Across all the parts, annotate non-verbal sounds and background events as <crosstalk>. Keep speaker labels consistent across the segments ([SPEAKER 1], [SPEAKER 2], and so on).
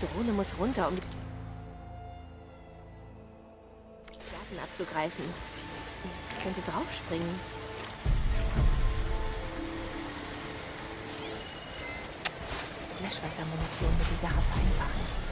[SPEAKER 1] Die Drohne muss runter, um die Daten abzugreifen. Ich könnte draufspringen. Löschwassermunition wird die Sache vereinfachen.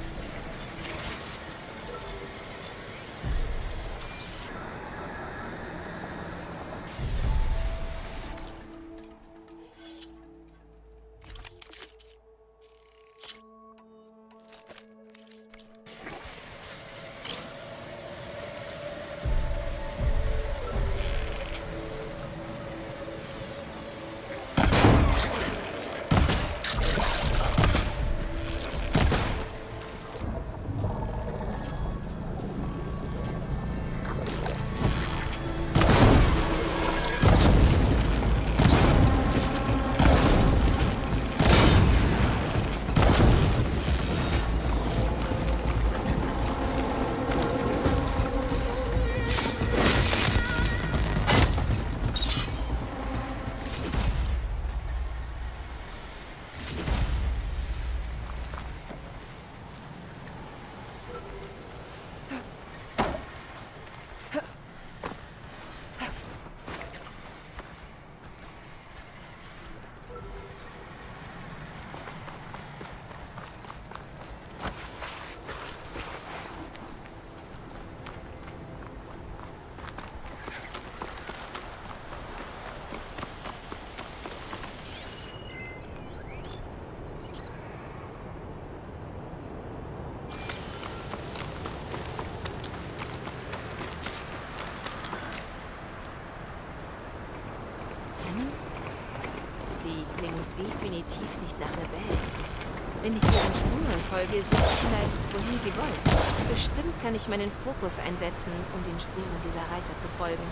[SPEAKER 1] Sie wollen. Bestimmt kann ich meinen Fokus einsetzen, um den Spuren dieser Reiter zu folgen.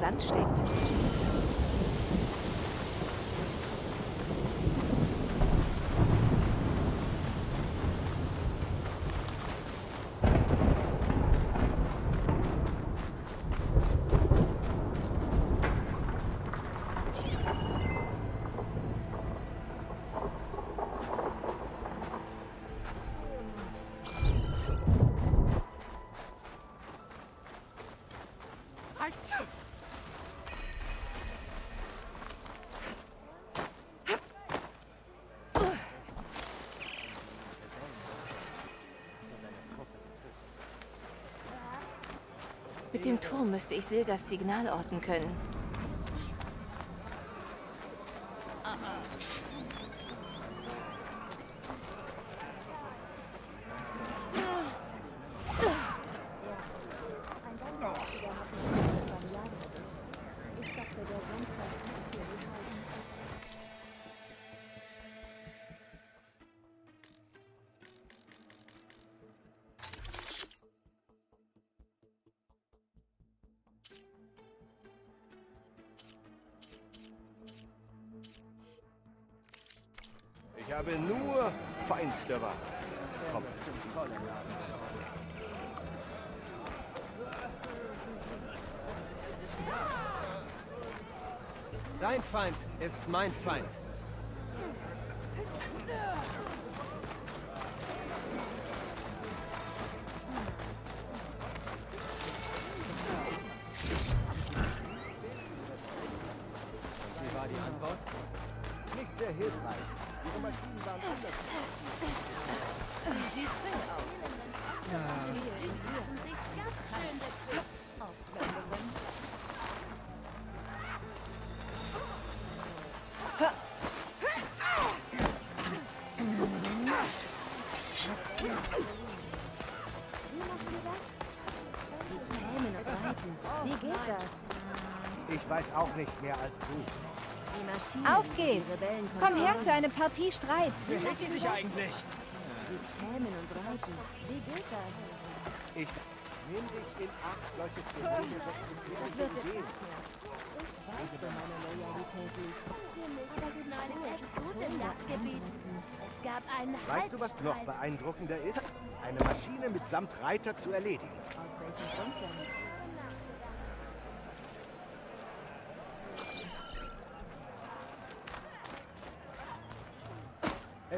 [SPEAKER 1] Der Mit dem Turm müsste ich Silgas Signal orten können.
[SPEAKER 2] Ich habe nur feinste Ware. Komm.
[SPEAKER 3] Dein Feind ist mein Feind.
[SPEAKER 2] Mehr als du.
[SPEAKER 1] Die Maschinen.
[SPEAKER 4] Auf geht's! Komm her für eine Partie Streit.
[SPEAKER 3] Wie hält die sich eigentlich?
[SPEAKER 1] Die Zähmen und Reiten. Wie geht das?
[SPEAKER 2] Ich nimm dich in Acht, solche Probleme
[SPEAKER 1] Das wird mehr. Ich weiß, wo meine Loyalität liegt.
[SPEAKER 5] Aber die neuen echt gut im Jagdgebiet. Es gab einen
[SPEAKER 2] Weißt du, was noch beeindruckender ist? Eine Maschine mitsamt Reiter zu erledigen.
[SPEAKER 1] Aus welchem Grund denn?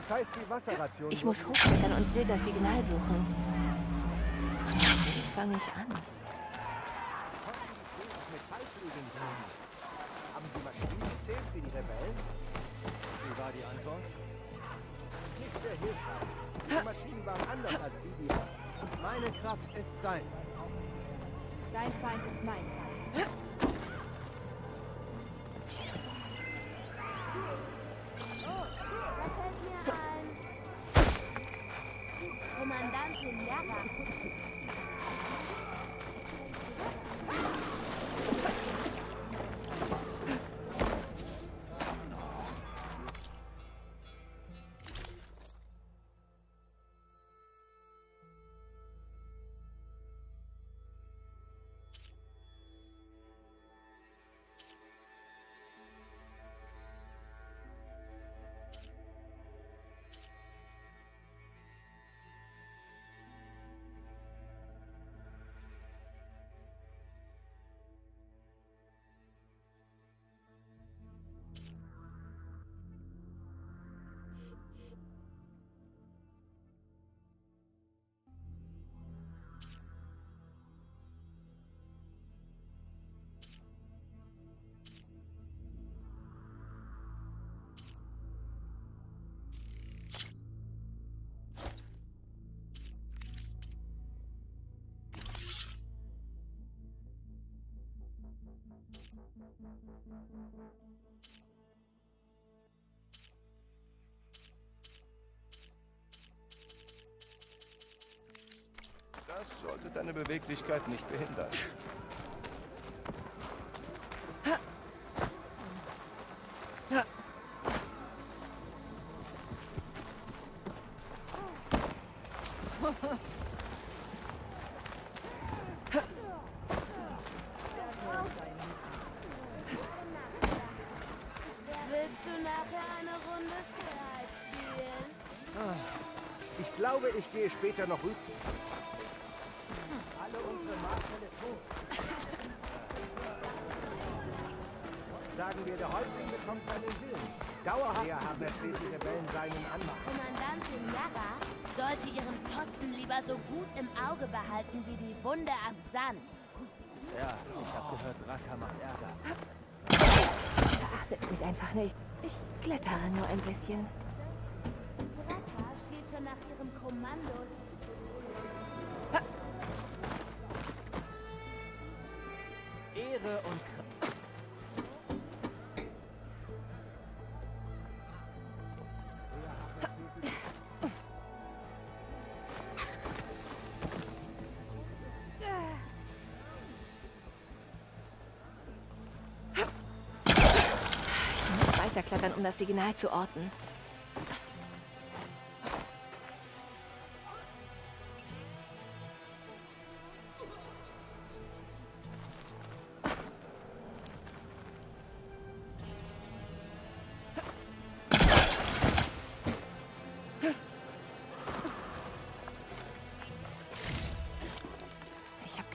[SPEAKER 2] Es heißt die Wasserration.
[SPEAKER 1] Ich muss hochklettern und will das Signal suchen. Wie fange ich an?
[SPEAKER 2] Haben die Maschinen gezählt wie die Rebellen?
[SPEAKER 3] Wie war die Antwort?
[SPEAKER 2] Nicht sehr hilfreich. Die Maschinen waren anders als die, die...
[SPEAKER 3] Meine Kraft ist dein.
[SPEAKER 4] Dein Feind ist mein Feind.
[SPEAKER 5] Yeah.
[SPEAKER 2] Das sollte deine Beweglichkeit nicht behindern. Später noch rüber. Alle unsere Marktfälle tot. Sagen wir, der Häuptling bekommt seinen Willen. Dauerhaft haben erzählt die Rebellen seinen Anmachen.
[SPEAKER 5] Kommandantin Yara sollte ihren Posten lieber so gut im Auge behalten wie die Wunde am Sand.
[SPEAKER 3] Ja, ich hab gehört, Raka macht Ärger.
[SPEAKER 1] Beachtet mich einfach nicht. Ich klettere nur ein bisschen.
[SPEAKER 5] Raka schielt schon nach ihrem Kommando.
[SPEAKER 3] Ehre und Kraft.
[SPEAKER 1] Ich muss weiterklettern, um das Signal zu orten.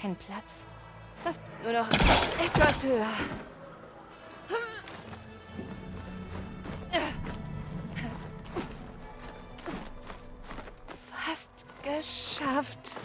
[SPEAKER 1] Keinen Platz. Das nur noch etwas höher. Fast geschafft.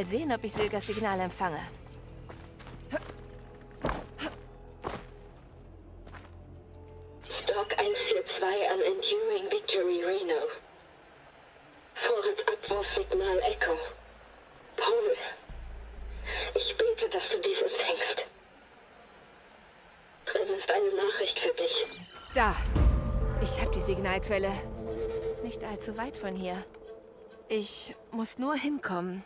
[SPEAKER 1] Mal sehen, ob ich Silgas Signal empfange.
[SPEAKER 6] Stock 142 an Enduring Victory Reno. Vorratsabwurfsignal Echo. Paul, ich bete, dass du dies empfängst. Drin ist eine Nachricht für dich.
[SPEAKER 1] Da. Ich habe die Signalquelle. Nicht allzu weit von hier. Ich muss nur hinkommen.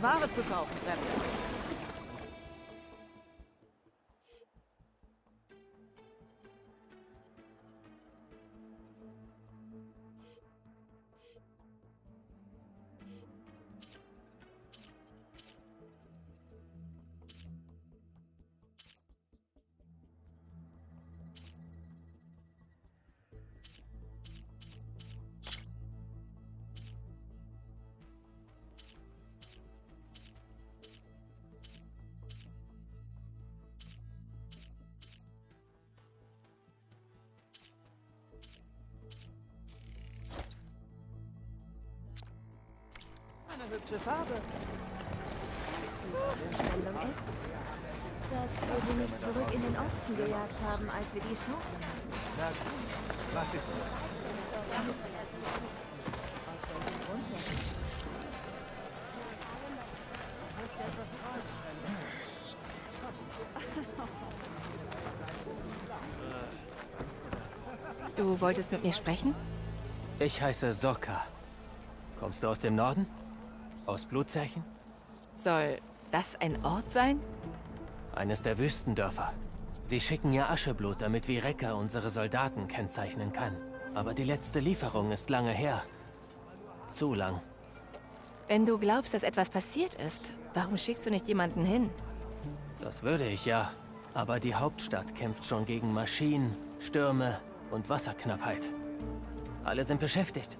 [SPEAKER 7] Ware zu kaufen, hübsche Farbe.
[SPEAKER 4] Die Stellung ist, dass wir sie nicht zurück in den Osten gejagt haben, als wir die Chance hatten.
[SPEAKER 3] Na gut. Was ist das?
[SPEAKER 1] Du wolltest mit mir sprechen?
[SPEAKER 3] Ich heiße Sokka. Kommst du aus dem Norden? Aus Blutzeichen?
[SPEAKER 1] Soll das ein Ort sein?
[SPEAKER 3] Eines der Wüstendörfer. Sie schicken ihr Ascheblut, damit Vireka unsere Soldaten kennzeichnen kann. Aber die letzte Lieferung ist lange her. Zu lang.
[SPEAKER 1] Wenn du glaubst, dass etwas passiert ist, warum schickst du nicht jemanden hin?
[SPEAKER 3] Das würde ich ja. Aber die Hauptstadt kämpft schon gegen Maschinen, Stürme und Wasserknappheit. Alle sind beschäftigt.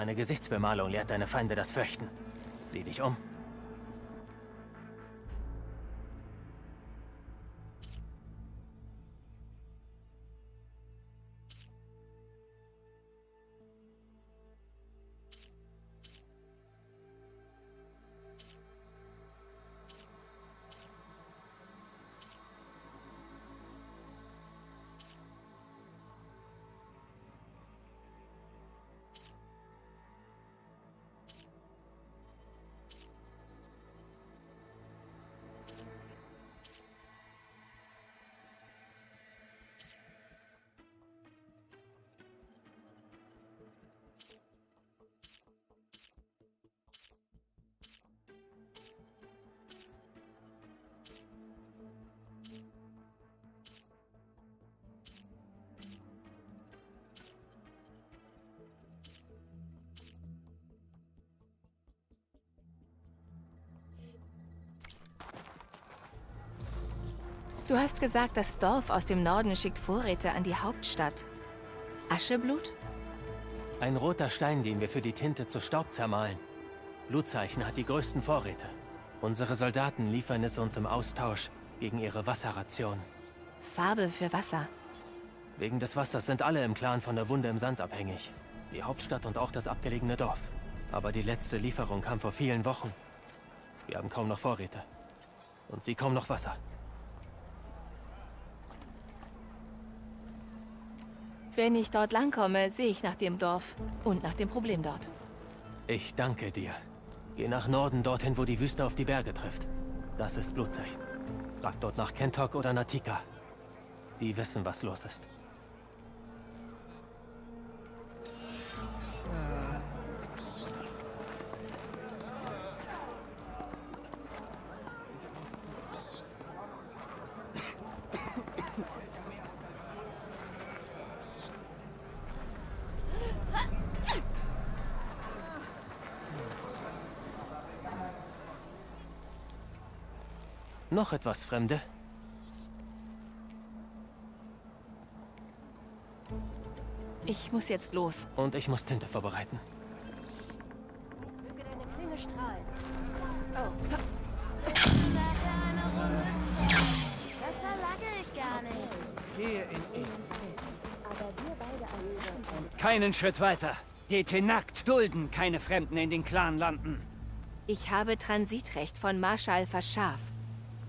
[SPEAKER 3] Meine Gesichtsbemalung lehrt deine Feinde das Fürchten. Sieh dich um.
[SPEAKER 1] Du hast gesagt, das Dorf aus dem Norden schickt Vorräte an die Hauptstadt. Ascheblut?
[SPEAKER 3] Ein roter Stein, den wir für die Tinte zu Staub zermahlen. Blutzeichen hat die größten Vorräte. Unsere Soldaten liefern es uns im Austausch gegen ihre Wasserration.
[SPEAKER 1] Farbe für Wasser.
[SPEAKER 3] Wegen des Wassers sind alle im Clan von der Wunde im Sand abhängig. Die Hauptstadt und auch das abgelegene Dorf. Aber die letzte Lieferung kam vor vielen Wochen. Wir haben kaum noch Vorräte. Und sie kaum noch Wasser.
[SPEAKER 1] Wenn ich dort langkomme, sehe ich nach dem Dorf und nach dem Problem dort.
[SPEAKER 3] Ich danke dir. Geh nach Norden, dorthin, wo die Wüste auf die Berge trifft. Das ist Blutzeichen. Frag dort nach Kentok oder Natika. Die wissen, was los ist. Noch etwas, Fremde?
[SPEAKER 1] Ich muss jetzt los.
[SPEAKER 3] Und ich muss Tinte vorbereiten.
[SPEAKER 5] Möge deine Klinge strahlen.
[SPEAKER 1] Oh.
[SPEAKER 5] Das verlange ich gar nicht.
[SPEAKER 2] Gehe in ihn.
[SPEAKER 8] Keinen Schritt weiter. Geht nackt. Dulden keine Fremden in den Clan landen.
[SPEAKER 1] Ich habe Transitrecht von Marschall Verschaf.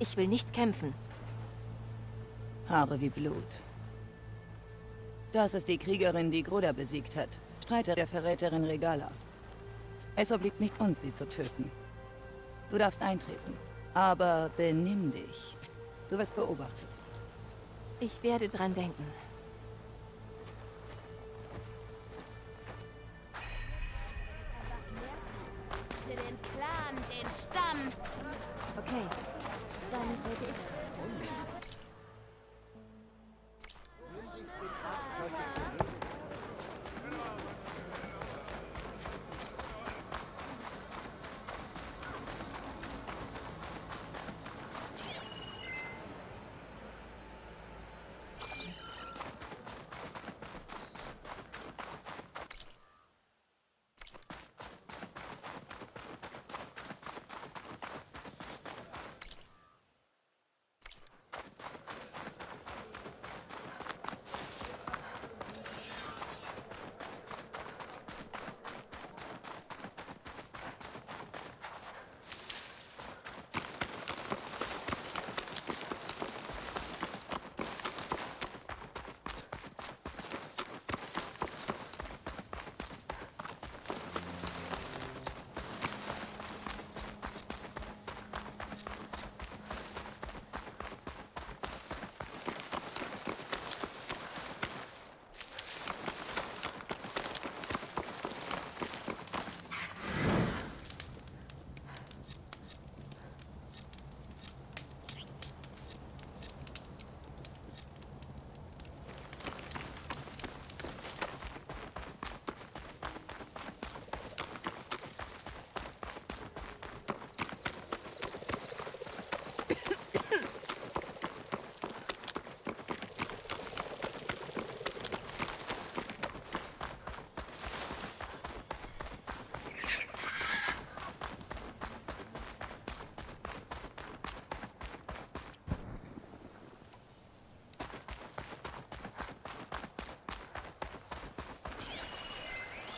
[SPEAKER 1] Ich will nicht kämpfen.
[SPEAKER 9] Haare wie Blut. Das ist die Kriegerin, die Groda besiegt hat. Streiter der Verräterin Regala. Es obliegt nicht uns, sie zu töten. Du darfst eintreten. Aber benimm dich. Du wirst beobachtet.
[SPEAKER 1] Ich werde dran denken.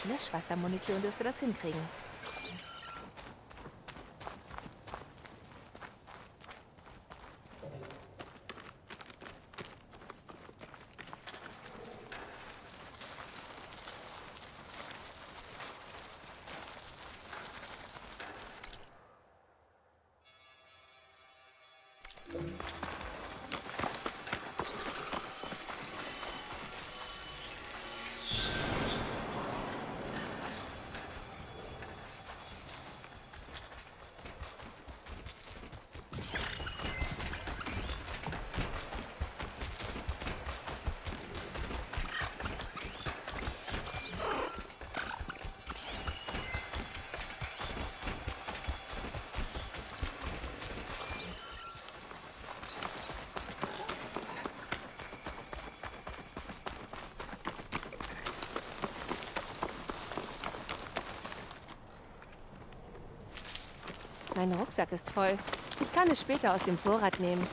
[SPEAKER 1] Löschwassermunition dürfte das hinkriegen. Mein Rucksack ist voll. Ich kann es später aus dem Vorrat nehmen.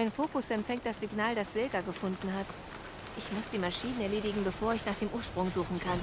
[SPEAKER 1] Mein Fokus empfängt das Signal, das Silka gefunden hat. Ich muss die Maschinen erledigen, bevor ich nach dem Ursprung suchen kann.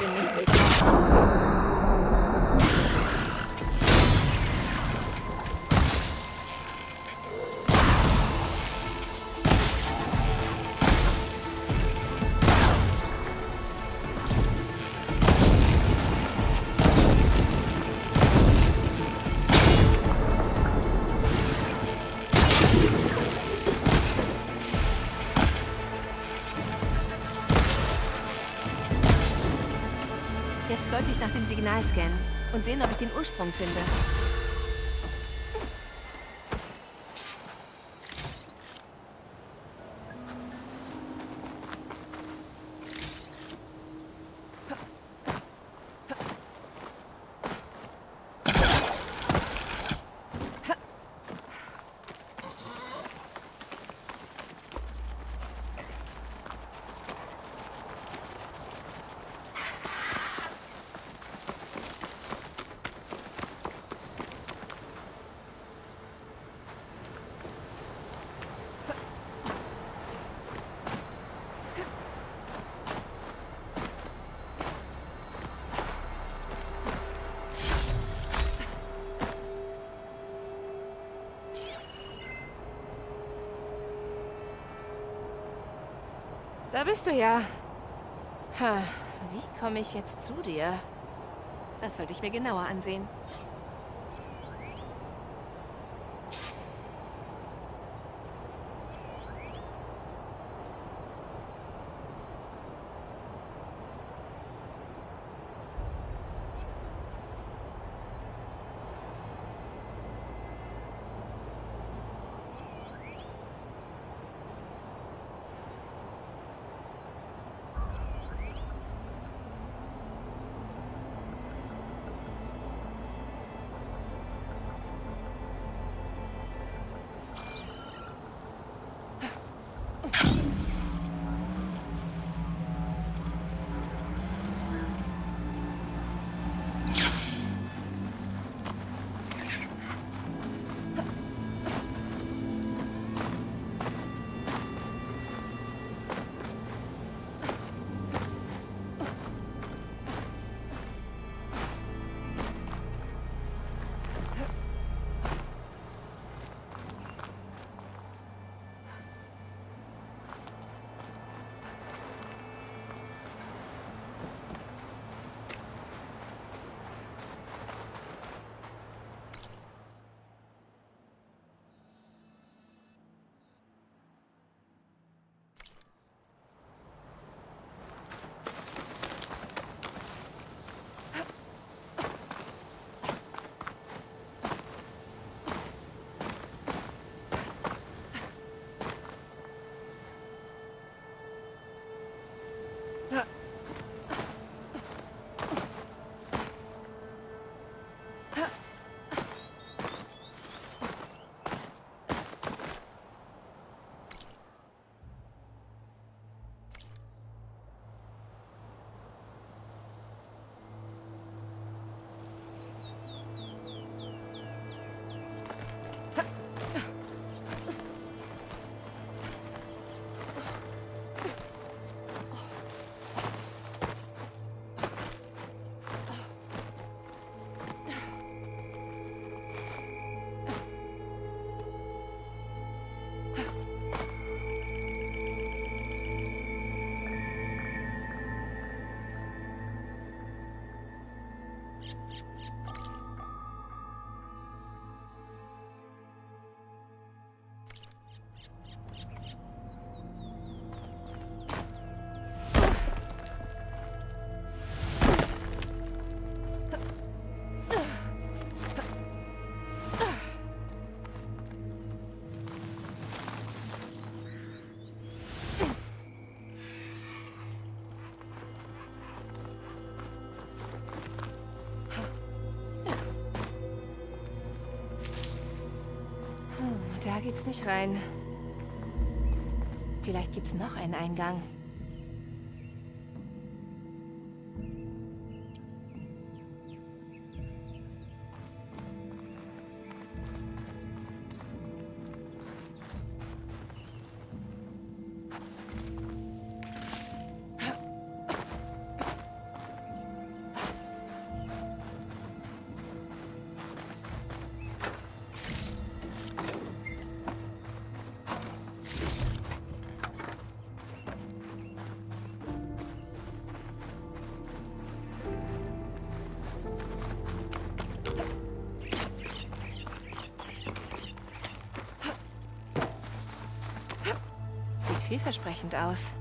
[SPEAKER 1] Bin nicht willkommen. Scannen und sehen, ob ich den Ursprung finde. Da bist du ja. Ha, wie komme ich jetzt zu dir? Das sollte ich mir genauer ansehen. Geht's nicht rein. Vielleicht gibt's noch einen Eingang. vielversprechend aus.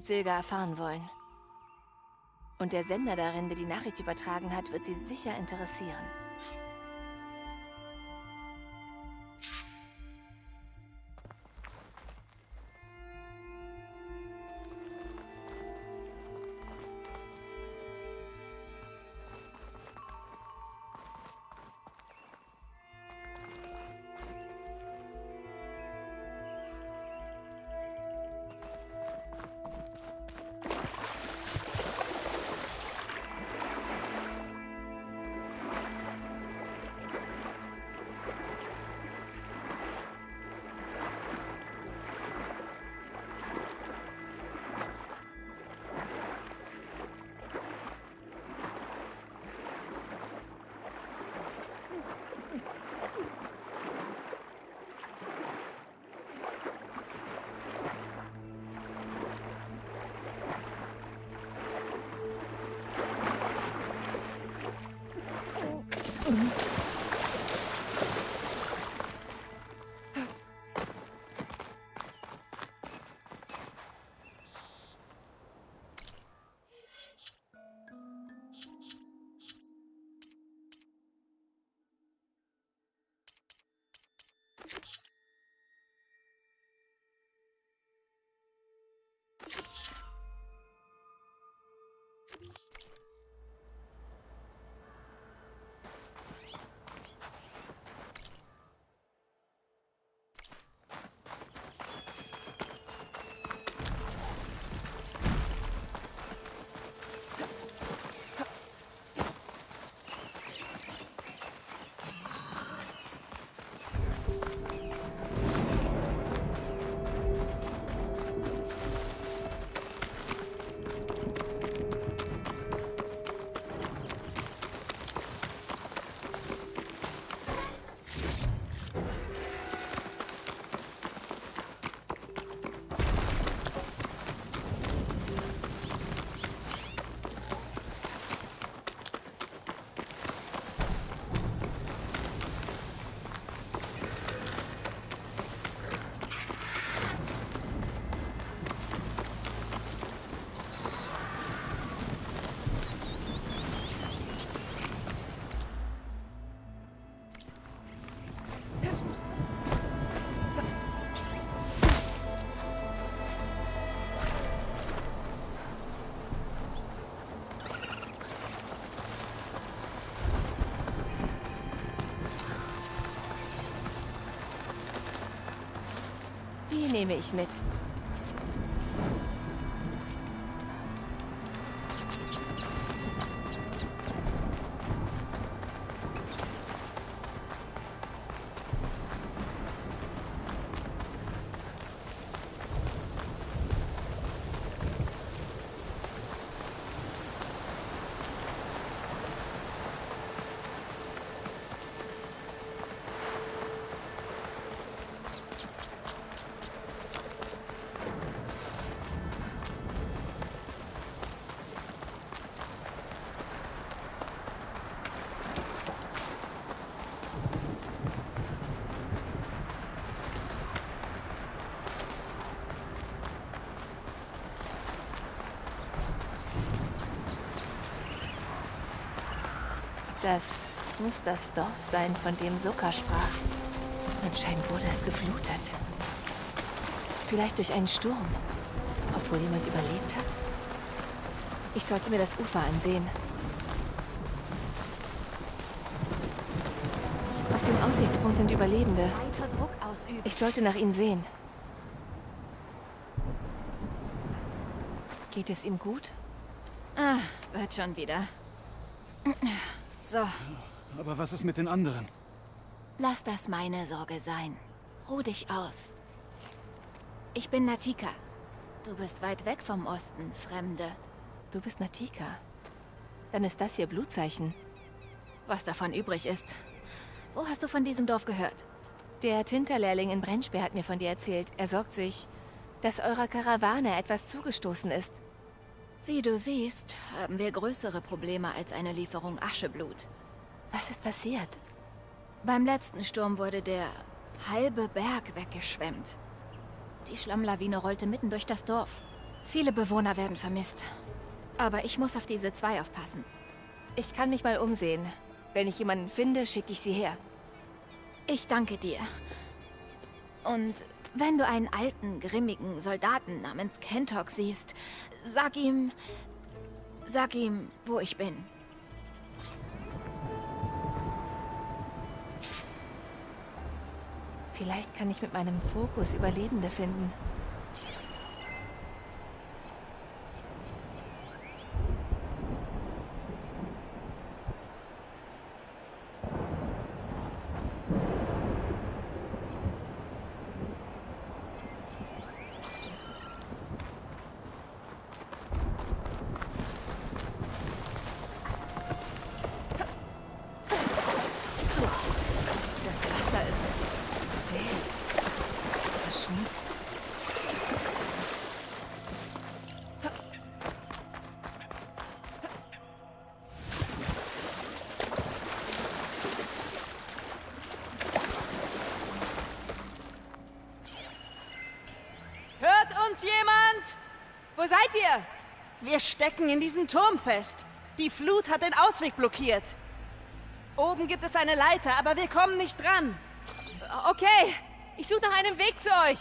[SPEAKER 1] wird Silga erfahren wollen. Und der Sender darin, der die Nachricht übertragen hat, wird sie sicher interessieren. Nehme ich mit. Das muss das Dorf sein, von dem Sokka sprach. Anscheinend wurde es geflutet. Vielleicht durch einen Sturm. Obwohl jemand überlebt hat. Ich sollte mir das Ufer ansehen. Auf dem Aussichtspunkt sind Überlebende. Ich sollte nach ihnen sehen. Geht es ihm gut?
[SPEAKER 4] Ah, wird schon wieder. So,
[SPEAKER 10] Aber was ist mit den anderen?
[SPEAKER 4] lass das meine Sorge sein. Ruh dich aus. Ich bin Natika. Du bist weit weg vom Osten, Fremde.
[SPEAKER 1] Du bist Natika. Dann ist das hier Blutzeichen.
[SPEAKER 4] Was davon übrig ist. Wo hast du von diesem Dorf gehört?
[SPEAKER 1] Der Tinterlehrling in Brennspeer hat mir von dir erzählt. Er sorgt sich, dass eurer Karawane etwas zugestoßen ist.
[SPEAKER 4] Wie du siehst, haben wir größere Probleme als eine Lieferung Ascheblut.
[SPEAKER 1] Was ist passiert?
[SPEAKER 4] Beim letzten Sturm wurde der halbe Berg weggeschwemmt. Die Schlammlawine rollte mitten durch das Dorf. Viele Bewohner werden vermisst. Aber ich muss auf diese zwei aufpassen.
[SPEAKER 1] Ich kann mich mal umsehen. Wenn ich jemanden finde, schicke ich sie her.
[SPEAKER 4] Ich danke dir. Und wenn du einen alten, grimmigen Soldaten namens Kentok siehst, sag ihm... Sag ihm, wo ich bin.
[SPEAKER 1] Vielleicht kann ich mit meinem Fokus Überlebende finden.
[SPEAKER 7] Wir stecken in diesem Turm fest. Die Flut hat den Ausweg blockiert. Oben gibt es eine Leiter, aber wir kommen nicht dran.
[SPEAKER 1] Okay, ich suche nach einem Weg zu euch.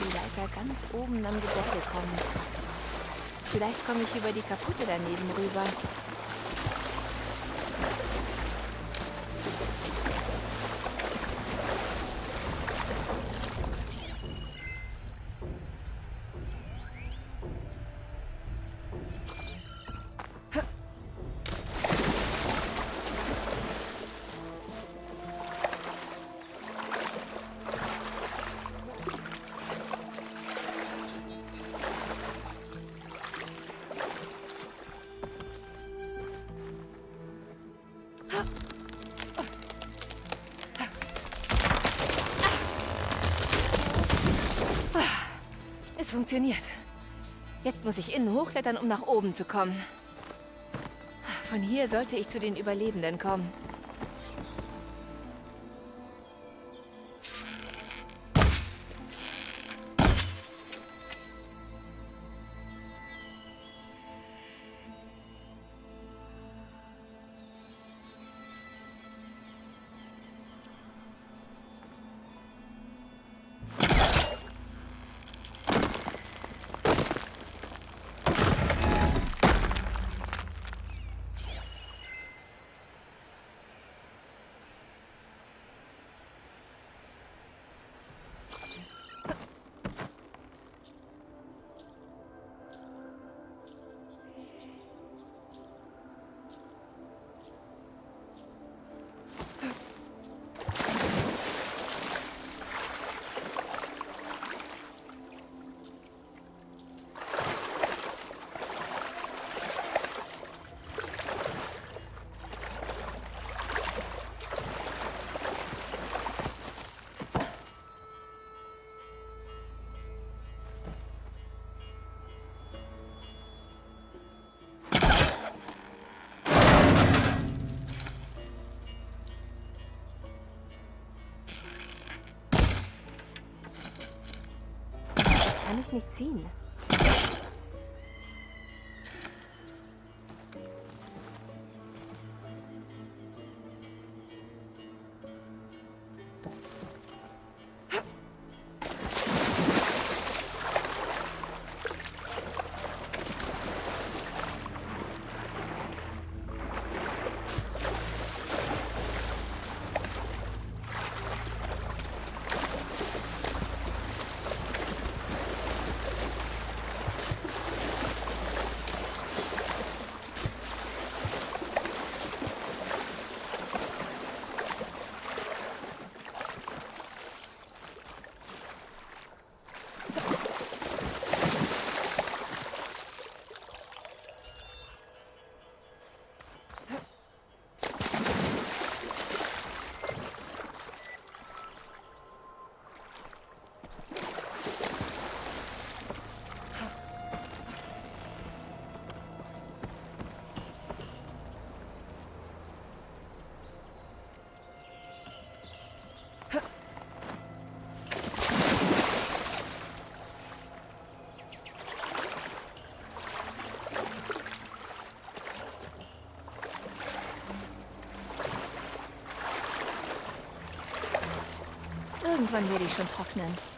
[SPEAKER 1] Die Leiter ganz oben am Gebäude kommen. Vielleicht komme ich über die Kaputte daneben rüber. Funktioniert. Jetzt muss ich innen hochklettern, um nach oben zu kommen. Von hier sollte ich zu den Überlebenden kommen. Kann ich Irgendwann werde ich schon trocknen.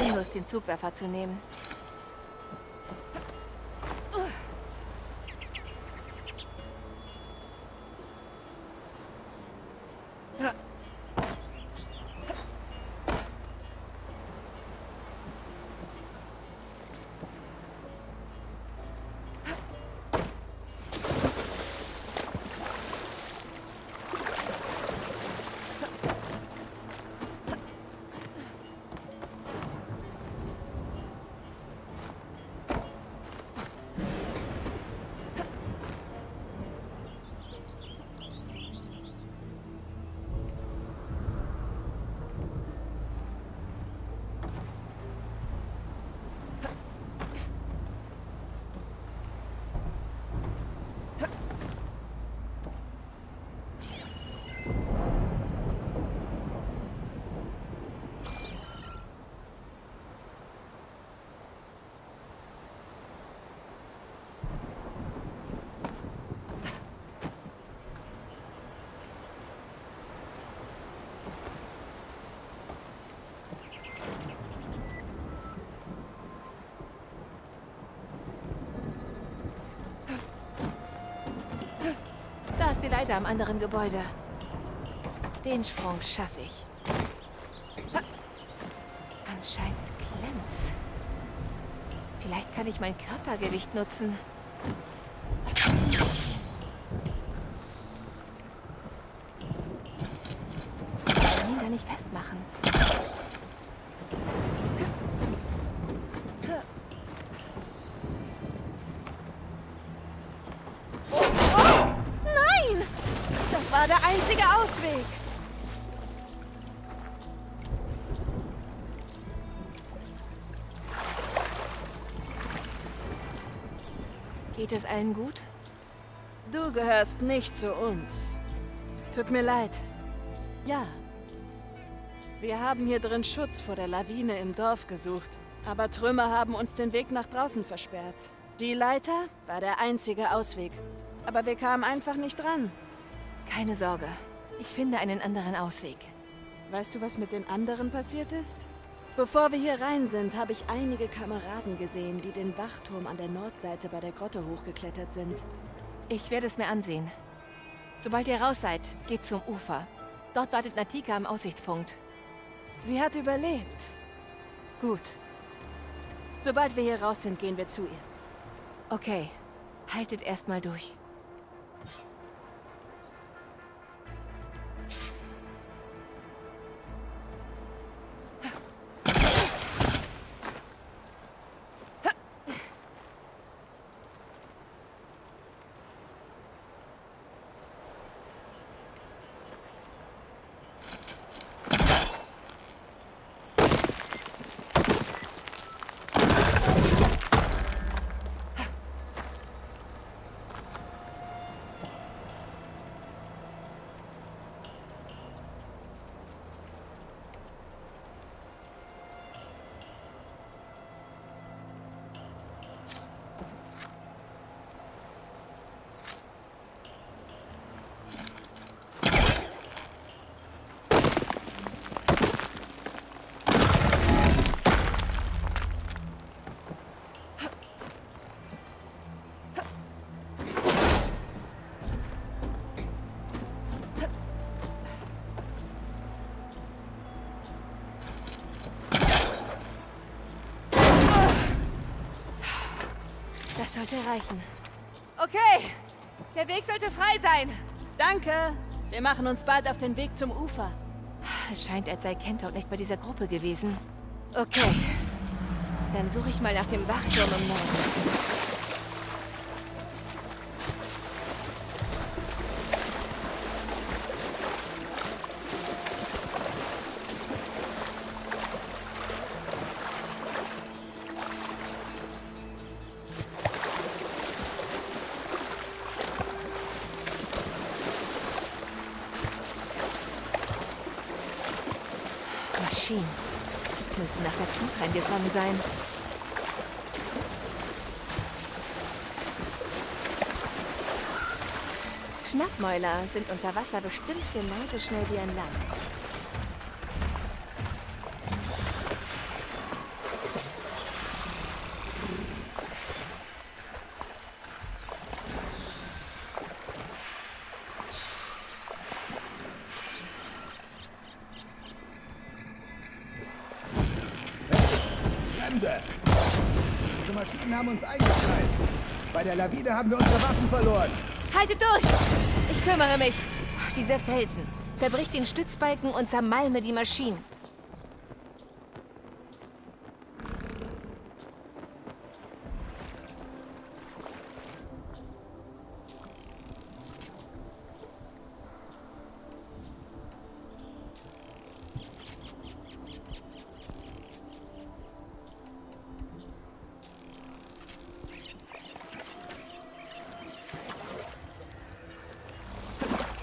[SPEAKER 1] Sinnlos, den Zugwerfer zu nehmen. Leiter am anderen Gebäude. Den Sprung schaffe ich. Ha. Anscheinend klemmt's. Vielleicht kann ich mein Körpergewicht nutzen. Geht es allen gut?
[SPEAKER 7] Du gehörst nicht zu uns. Tut mir leid. Ja. Wir haben hier drin Schutz vor der Lawine im Dorf gesucht. Aber Trümmer haben uns den Weg nach draußen versperrt. Die Leiter war der einzige Ausweg. Aber wir kamen einfach nicht dran.
[SPEAKER 1] Keine Sorge. Ich finde einen anderen Ausweg.
[SPEAKER 7] Weißt du, was mit den anderen passiert ist? Bevor wir hier rein sind, habe ich einige Kameraden gesehen, die den Wachturm an der Nordseite bei der Grotte hochgeklettert sind.
[SPEAKER 1] Ich werde es mir ansehen. Sobald ihr raus seid, geht zum Ufer. Dort wartet Natika am Aussichtspunkt.
[SPEAKER 7] Sie hat überlebt. Gut. Sobald wir hier raus sind, gehen wir zu ihr.
[SPEAKER 1] Okay, haltet erstmal durch. Sollte reichen. Okay, der Weg sollte frei sein.
[SPEAKER 7] Danke. Wir machen uns bald auf den Weg zum Ufer.
[SPEAKER 1] Es scheint, als sei Kentor nicht bei dieser Gruppe gewesen. Okay, dann suche ich mal nach dem Wachturm im Norden. Sein. Schnappmäuler sind unter Wasser bestimmt genauso schnell wie an Land.
[SPEAKER 2] Lawine haben wir unsere Waffen verloren.
[SPEAKER 1] Haltet durch! Ich kümmere mich. Dieser Felsen. Zerbricht den Stützbalken und zermalme die Maschinen.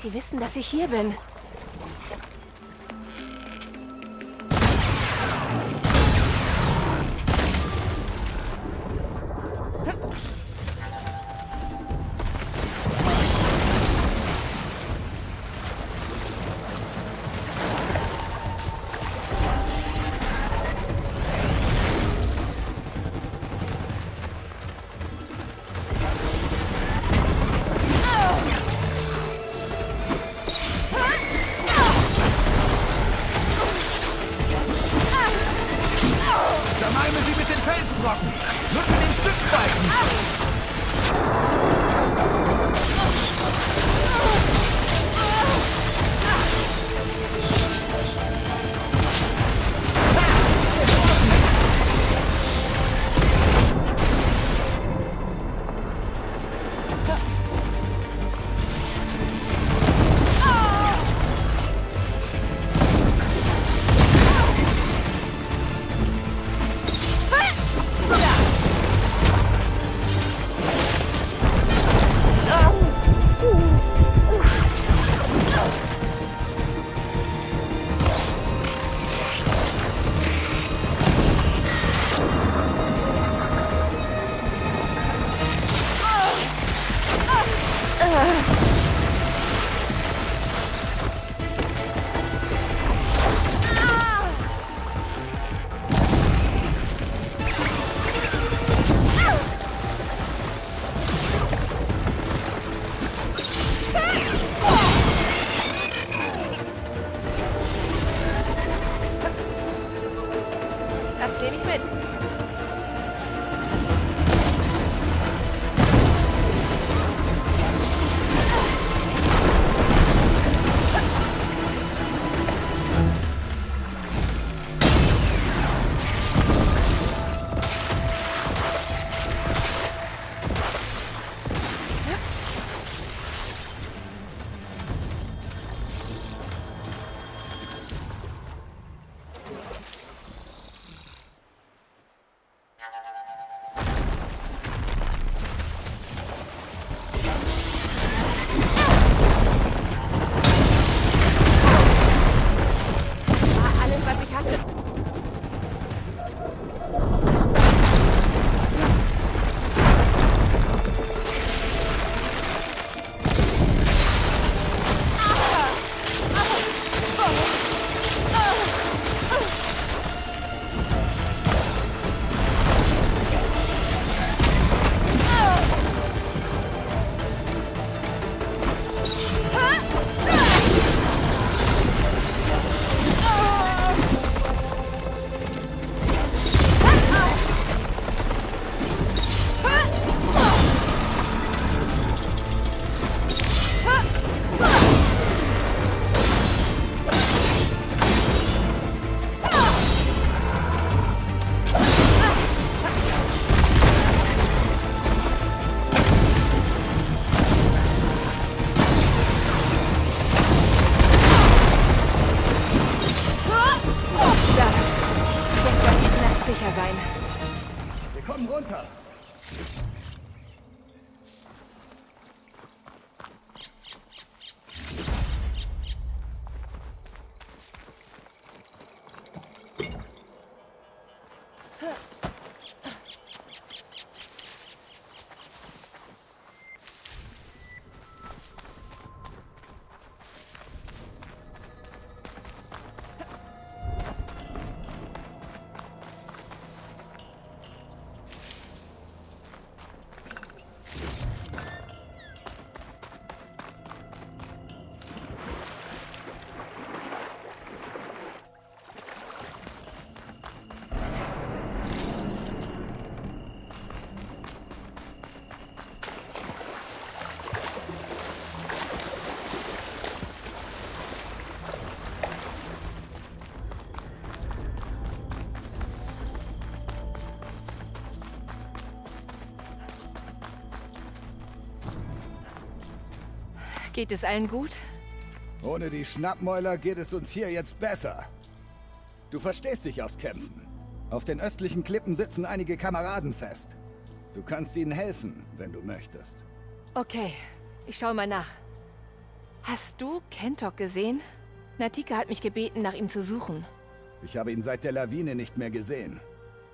[SPEAKER 1] Sie wissen, dass ich hier bin. Geht es allen gut?
[SPEAKER 11] Ohne die Schnappmäuler geht es uns hier jetzt besser. Du verstehst dich aufs Kämpfen. Auf den östlichen Klippen sitzen einige Kameraden fest. Du kannst ihnen helfen, wenn du möchtest.
[SPEAKER 1] Okay, ich schau mal nach. Hast du Kentok gesehen? Natika hat mich gebeten, nach ihm zu suchen.
[SPEAKER 11] Ich habe ihn seit der Lawine nicht mehr gesehen.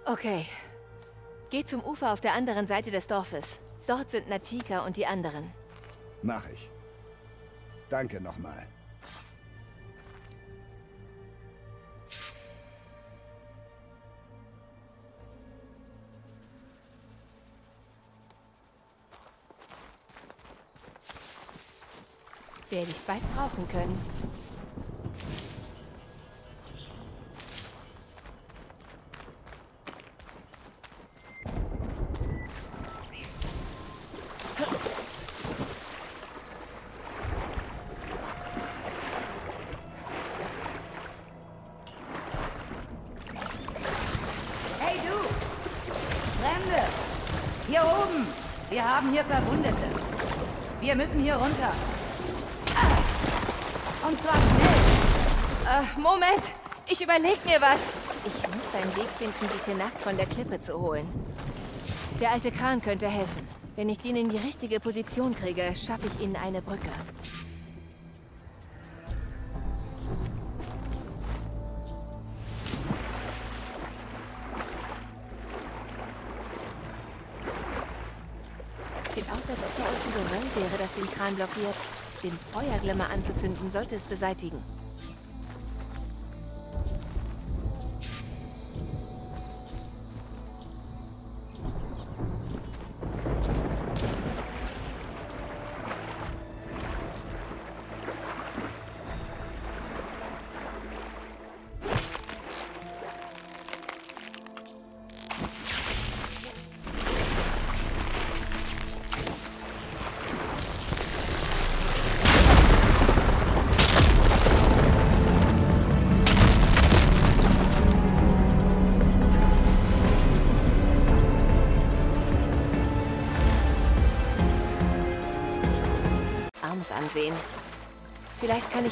[SPEAKER 1] Okay. Geh zum Ufer auf der anderen Seite des Dorfes. Dort sind Natika und die anderen.
[SPEAKER 11] Mach ich. Danke nochmal.
[SPEAKER 1] Werde ich bald brauchen können. Ich überleg mir was. Ich muss einen Weg finden, die Tenakt von der Klippe zu holen. Der alte Kahn könnte helfen. Wenn ich den in die richtige Position kriege, schaffe ich ihnen eine Brücke. Sieht aus, als ob da unten gewölbt wäre, das den Kran blockiert. Den Feuerglimmer anzuzünden sollte es beseitigen.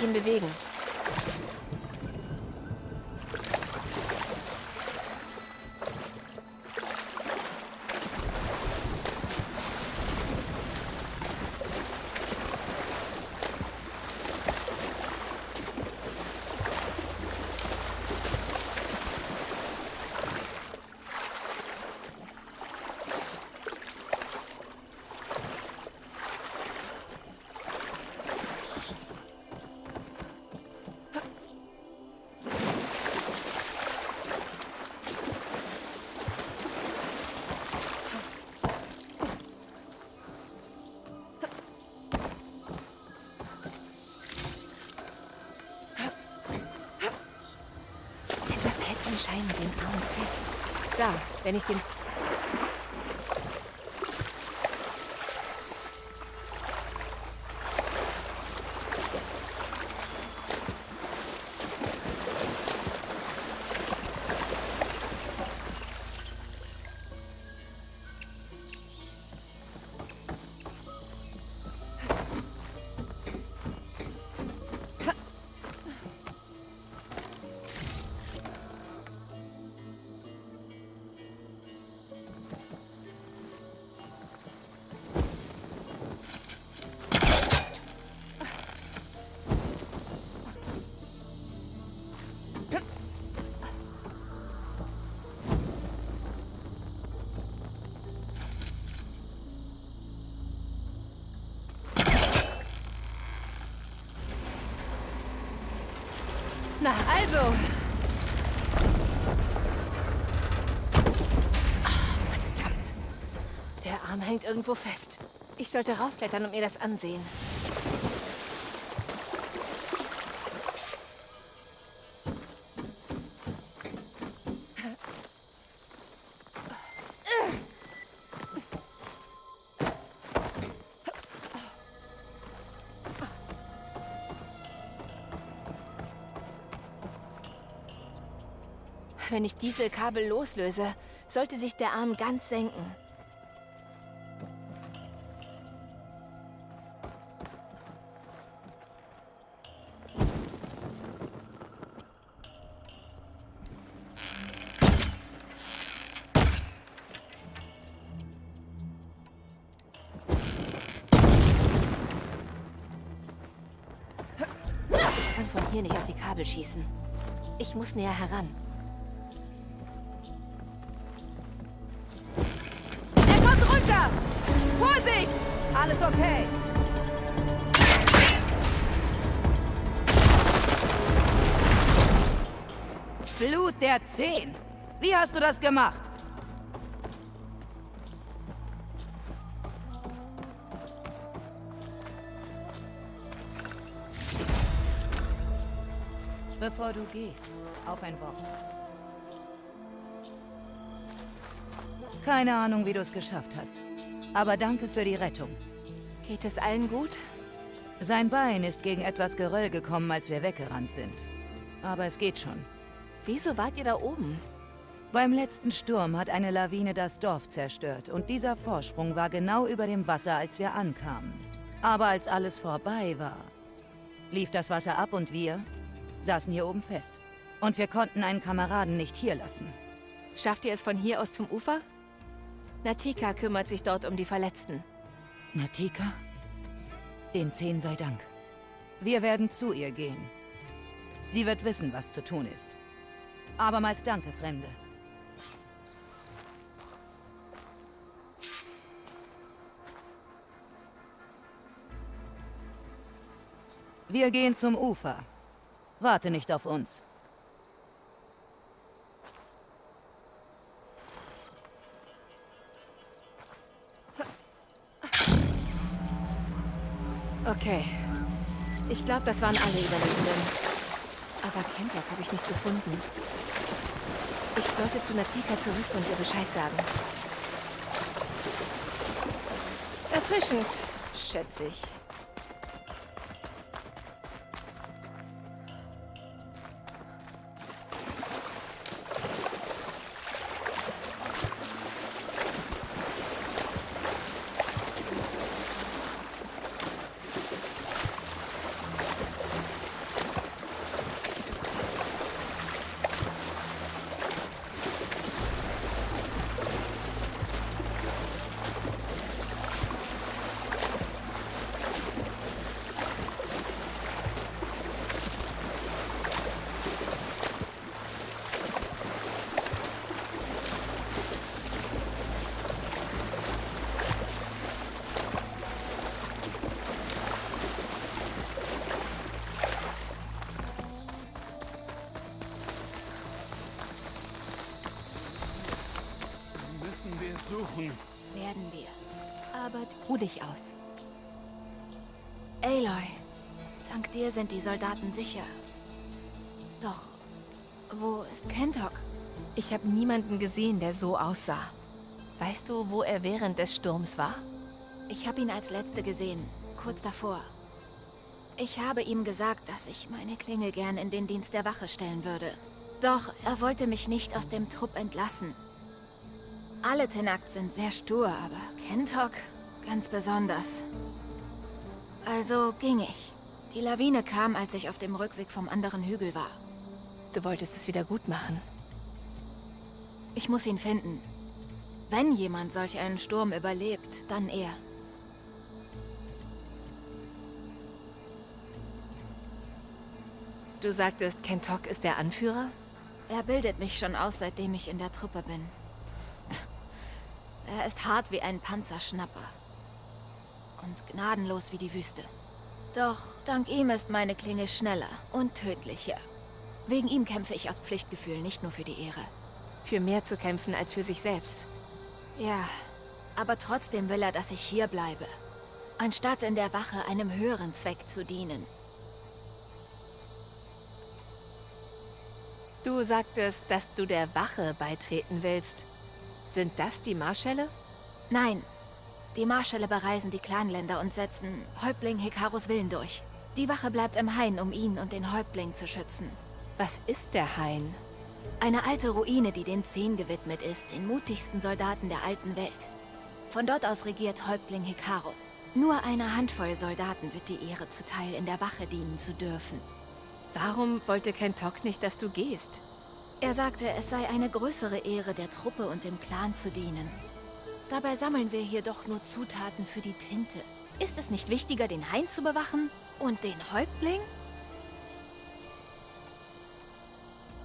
[SPEAKER 1] Vielleicht kann anscheinend den Arm fest. Da, wenn ich den... Na, also. Ah, verdammt. Der Arm hängt irgendwo fest. Ich sollte raufklettern und mir das ansehen. Wenn ich diese Kabel loslöse, sollte sich der Arm ganz senken. Ich kann von hier nicht auf die Kabel schießen. Ich muss näher heran. Vorsicht!
[SPEAKER 9] Alles okay. Blut der Zehn. Wie hast du das gemacht? Bevor du gehst, auf ein Wort. Keine Ahnung, wie du es geschafft hast. Aber danke für die Rettung.
[SPEAKER 1] Geht es allen gut?
[SPEAKER 9] Sein Bein ist gegen etwas Geröll gekommen, als wir weggerannt sind. Aber es geht schon.
[SPEAKER 1] Wieso wart ihr da oben?
[SPEAKER 9] Beim letzten Sturm hat eine Lawine das Dorf zerstört und dieser Vorsprung war genau über dem Wasser, als wir ankamen. Aber als alles vorbei war, lief das Wasser ab und wir saßen hier oben fest. Und wir konnten einen Kameraden nicht hier lassen.
[SPEAKER 1] Schafft ihr es von hier aus zum Ufer? Natika kümmert sich dort um die Verletzten.
[SPEAKER 9] Natika? Den Zehn sei Dank. Wir werden zu ihr gehen. Sie wird wissen, was zu tun ist. Abermals danke, Fremde. Wir gehen zum Ufer. Warte nicht auf uns.
[SPEAKER 1] Okay. Ich glaube, das waren alle Überlebenden. Aber Kentok habe ich nicht gefunden. Ich sollte zu Natika zurück und ihr Bescheid sagen. Erfrischend, schätze ich.
[SPEAKER 10] Suchen.
[SPEAKER 4] Werden wir. Aber ruh dich aus. Aloy, dank dir sind die Soldaten sicher. Doch, wo ist Kentok?
[SPEAKER 1] Ich habe niemanden gesehen, der so aussah. Weißt du, wo er während des Sturms war?
[SPEAKER 4] Ich habe ihn als Letzte gesehen, kurz davor. Ich habe ihm gesagt, dass ich meine Klinge gern in den Dienst der Wache stellen würde. Doch er wollte mich nicht aus dem Trupp entlassen. Alle Tenakt sind sehr stur, aber Kentok ganz besonders. Also ging ich. Die Lawine kam, als ich auf dem Rückweg vom anderen Hügel war.
[SPEAKER 1] Du wolltest es wieder gut machen.
[SPEAKER 4] Ich muss ihn finden. Wenn jemand solch einen Sturm überlebt, dann er.
[SPEAKER 1] Du sagtest, Kentok ist der Anführer?
[SPEAKER 4] Er bildet mich schon aus, seitdem ich in der Truppe bin. Er ist hart wie ein Panzerschnapper. Und gnadenlos wie die Wüste. Doch dank ihm ist meine Klinge schneller und tödlicher. Wegen ihm kämpfe ich aus Pflichtgefühl, nicht nur für die Ehre.
[SPEAKER 1] Für mehr zu kämpfen als für sich selbst.
[SPEAKER 4] Ja, aber trotzdem will er, dass ich hier bleibe. Anstatt in der Wache einem höheren Zweck zu dienen.
[SPEAKER 1] Du sagtest, dass du der Wache beitreten willst. Sind das die Marschälle?
[SPEAKER 4] Nein. Die Marschälle bereisen die Clanländer und setzen Häuptling Hekarus Willen durch. Die Wache bleibt im Hain, um ihn und den Häuptling zu schützen.
[SPEAKER 1] Was ist der Hain?
[SPEAKER 4] Eine alte Ruine, die den Zehn gewidmet ist, den mutigsten Soldaten der alten Welt. Von dort aus regiert Häuptling Hekaro. Nur einer Handvoll Soldaten wird die Ehre zuteil, in der Wache dienen zu dürfen.
[SPEAKER 1] Warum wollte Kentok nicht, dass du gehst?
[SPEAKER 4] Er sagte, es sei eine größere Ehre, der Truppe und dem Clan zu dienen. Dabei sammeln wir hier doch nur Zutaten für die Tinte. Ist es nicht wichtiger, den Hain zu bewachen? Und den Häuptling?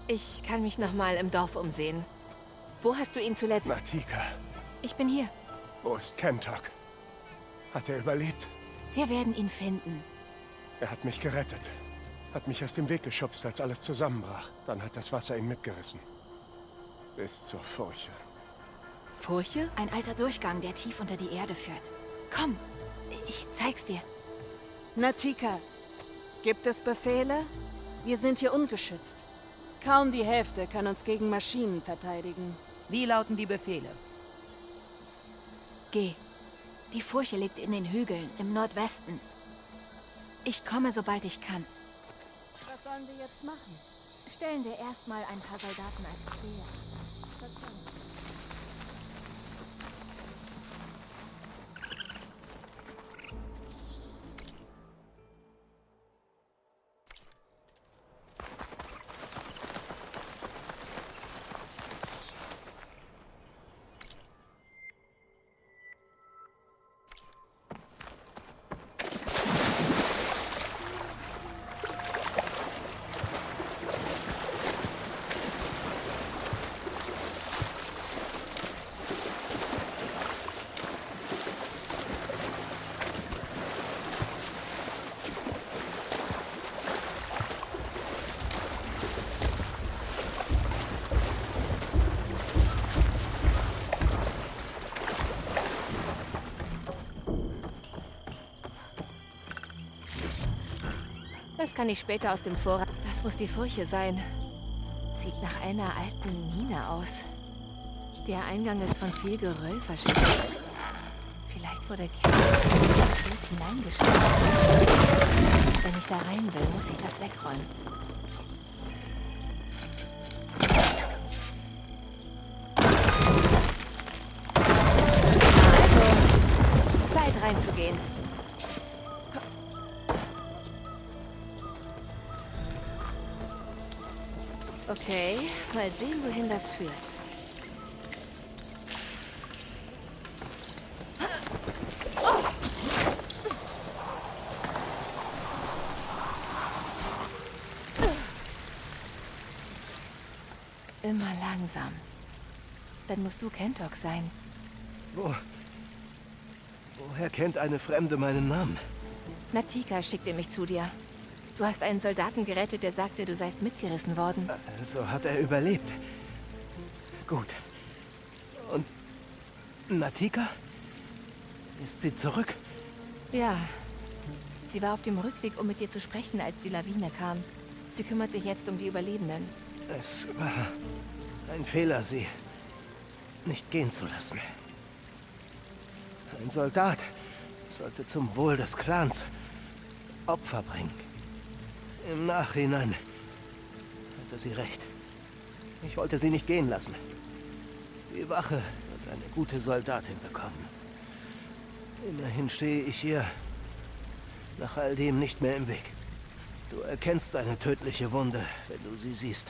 [SPEAKER 1] Ich kann mich noch mal im Dorf umsehen. Wo hast du ihn zuletzt?
[SPEAKER 12] Natika,
[SPEAKER 4] Ich bin hier.
[SPEAKER 12] wo ist Kentok? Hat er überlebt?
[SPEAKER 4] Wir werden ihn finden.
[SPEAKER 12] Er hat mich gerettet. Hat mich aus dem Weg geschubst, als alles zusammenbrach. Dann hat das Wasser ihn mitgerissen. Bis zur Furche.
[SPEAKER 1] Furche?
[SPEAKER 4] Ein alter Durchgang, der tief unter die Erde führt. Komm, ich zeig's dir.
[SPEAKER 7] Natika, gibt es Befehle? Wir sind hier ungeschützt. Kaum die Hälfte kann uns gegen Maschinen verteidigen.
[SPEAKER 9] Wie lauten die Befehle?
[SPEAKER 4] Geh. Die Furche liegt in den Hügeln im Nordwesten. Ich komme, sobald ich kann.
[SPEAKER 7] Sollen wir jetzt machen?
[SPEAKER 4] Stellen wir erstmal ein paar Soldaten als Krähe.
[SPEAKER 1] Das kann ich später aus dem Vorrat. Das muss die Furche sein. Sieht nach einer alten Mine aus. Der Eingang ist von viel Geröll verschüttet. Vielleicht wurde Kevin hineingeschlagen. Wenn ich da rein will, muss ich das wegräumen. Okay, mal sehen, wohin das führt. Immer langsam. Dann musst du Kentok sein.
[SPEAKER 3] Wo? Woher kennt eine Fremde meinen Namen?
[SPEAKER 1] Natika schickte mich zu dir. Du hast einen Soldaten gerettet, der sagte, du seist mitgerissen worden.
[SPEAKER 3] Also hat er überlebt. Gut. Und Natika? Ist sie zurück?
[SPEAKER 1] Ja. Sie war auf dem Rückweg, um mit dir zu sprechen, als die Lawine kam. Sie kümmert sich jetzt um die Überlebenden.
[SPEAKER 3] Es war ein Fehler, sie nicht gehen zu lassen. Ein Soldat sollte zum Wohl des Clans Opfer bringen. Im Nachhinein hatte sie recht. Ich wollte sie nicht gehen lassen. Die Wache wird eine gute Soldatin bekommen. Immerhin stehe ich ihr nach all dem nicht mehr im Weg. Du erkennst eine tödliche Wunde, wenn du sie siehst.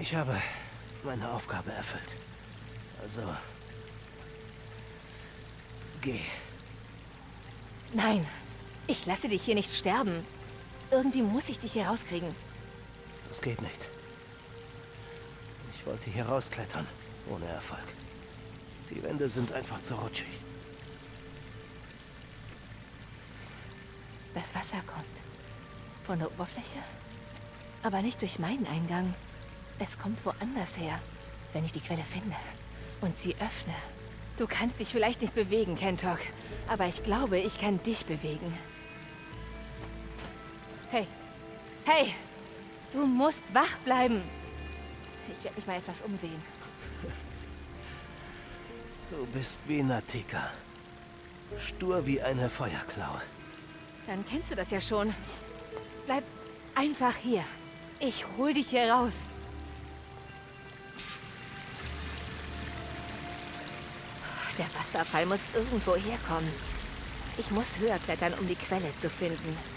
[SPEAKER 3] Ich habe meine Aufgabe erfüllt. Also, geh.
[SPEAKER 1] Nein, ich lasse dich hier nicht sterben. Irgendwie muss ich dich hier rauskriegen.
[SPEAKER 3] Das geht nicht. Ich wollte hier rausklettern, ohne Erfolg. Die Wände sind einfach zu rutschig.
[SPEAKER 1] Das Wasser kommt. Von der Oberfläche? Aber nicht durch meinen Eingang. Es kommt woanders her, wenn ich die Quelle finde und sie öffne. Du kannst dich vielleicht nicht bewegen, Kentok, aber ich glaube, ich kann dich bewegen. Hey, hey, du musst wach bleiben. Ich werde mich mal etwas umsehen. <laughs>
[SPEAKER 3] Du bist wie Natika. Stur wie eine Feuerklaue.
[SPEAKER 1] Dann kennst du das ja schon. Bleib einfach hier. Ich hol dich hier raus. Der Wasserfall muss irgendwo herkommen. Ich muss höher klettern, um die Quelle zu finden.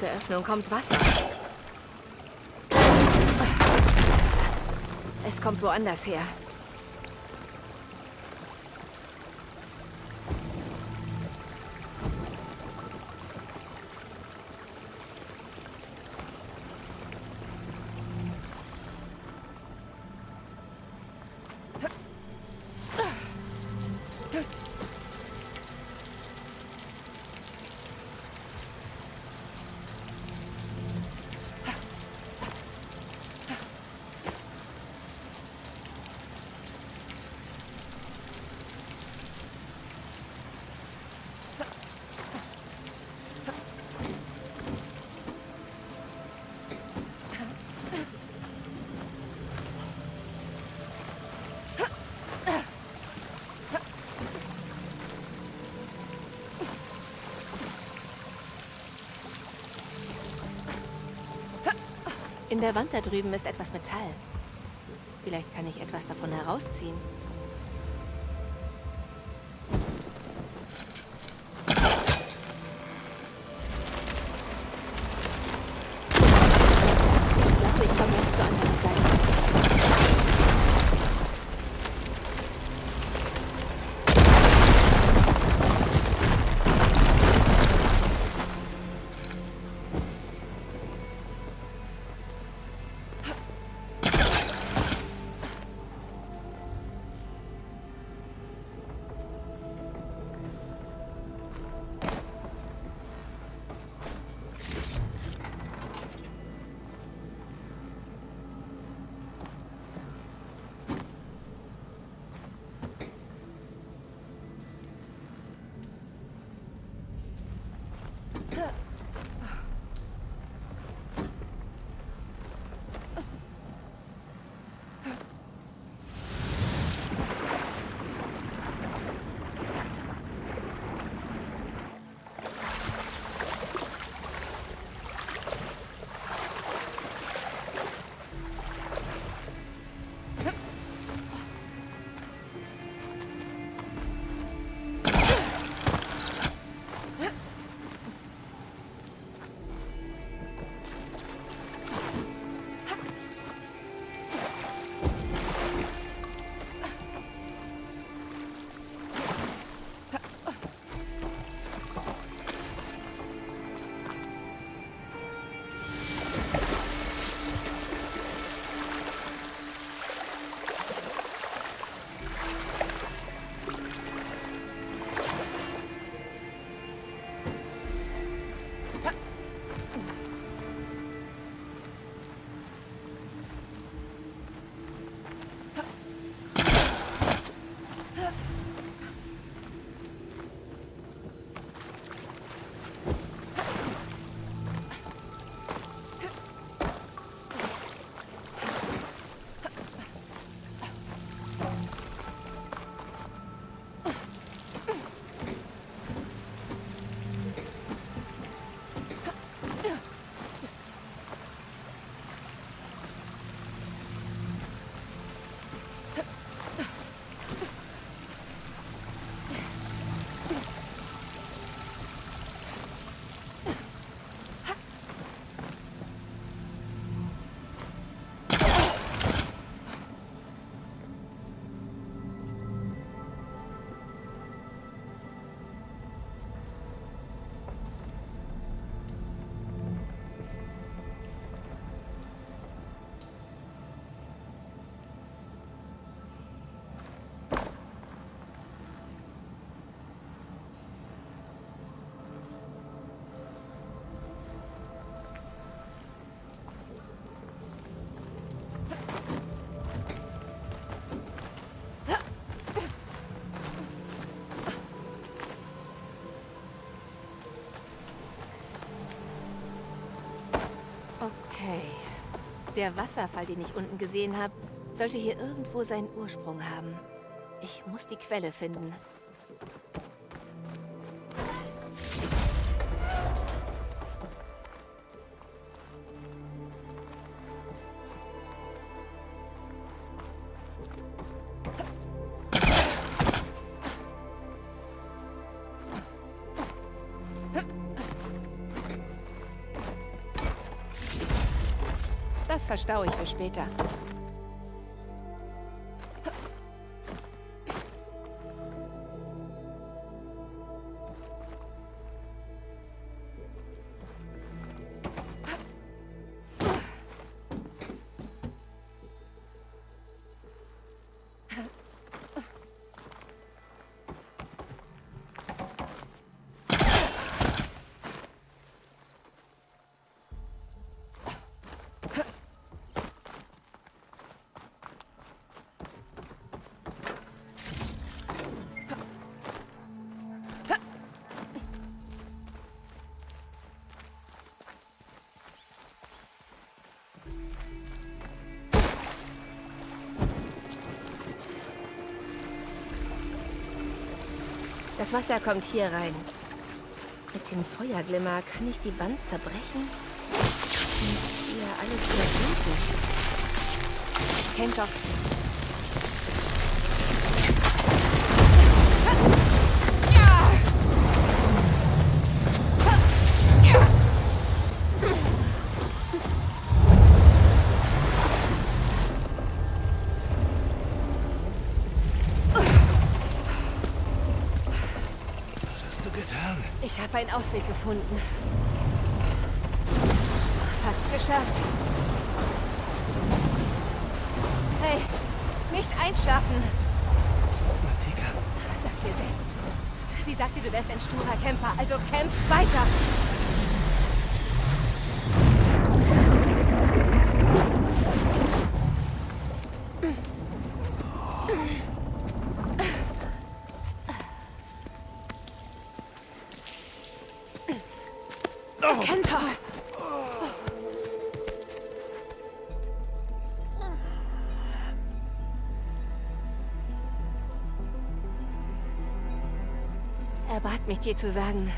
[SPEAKER 1] Der Öffnung kommt Wasser. Es kommt woanders her. In der Wand da drüben ist etwas Metall. Vielleicht kann ich etwas davon herausziehen. Der Wasserfall, den ich unten gesehen habe, sollte hier irgendwo seinen Ursprung haben. Ich muss die Quelle finden. Verstaue ich für später. Das Wasser kommt hier rein. Mit dem Feuerglimmer kann ich die Wand zerbrechen. Hier alles überblutet. Kennt doch. Habe einen Ausweg gefunden. Fast geschafft. Hey, nicht einschlafen.
[SPEAKER 13] Matika.
[SPEAKER 1] Sag's ihr selbst. Sie sagte, du wärst ein sturer Kämpfer, also kämpf weiter. Mich dir zu sagen,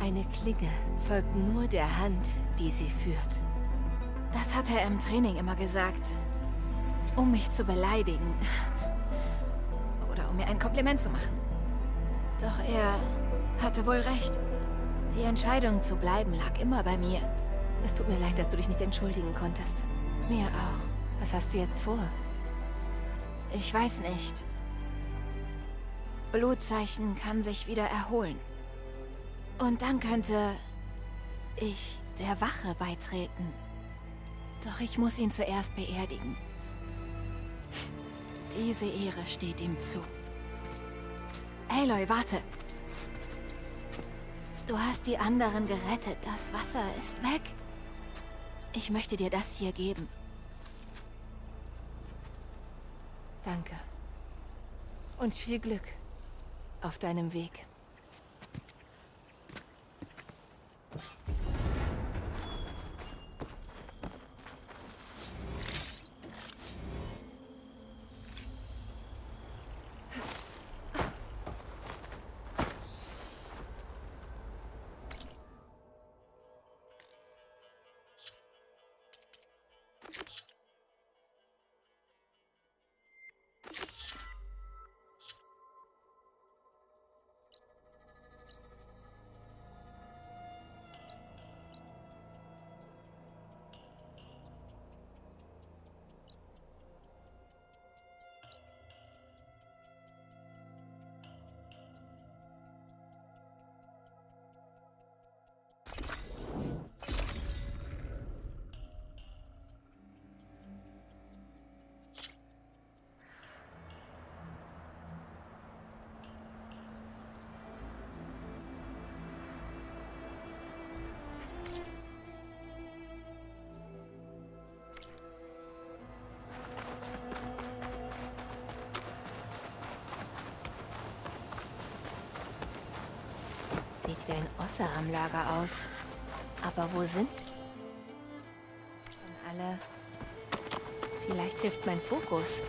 [SPEAKER 1] eine Klinge folgt nur der Hand, die sie führt.
[SPEAKER 4] Das hat er im Training immer gesagt. Um mich zu beleidigen. Oder um mir ein Kompliment zu machen. Doch er hatte wohl recht. Die Entscheidung zu bleiben lag immer bei mir.
[SPEAKER 1] Es tut mir leid, dass du dich nicht entschuldigen konntest.
[SPEAKER 4] Mir auch.
[SPEAKER 1] Was hast du jetzt vor?
[SPEAKER 4] Ich weiß nicht. Blutzeichen kann sich wieder erholen. Und dann könnte ich der Wache beitreten. Doch ich muss ihn zuerst beerdigen. Diese Ehre steht ihm zu. Aloy, warte. Du hast die anderen gerettet. Das Wasser ist weg. Ich möchte dir das hier geben.
[SPEAKER 1] Danke. Und viel Glück auf deinem Weg. Osser am Lager aus. Aber wo sind alle? Vielleicht hilft mein Fokus.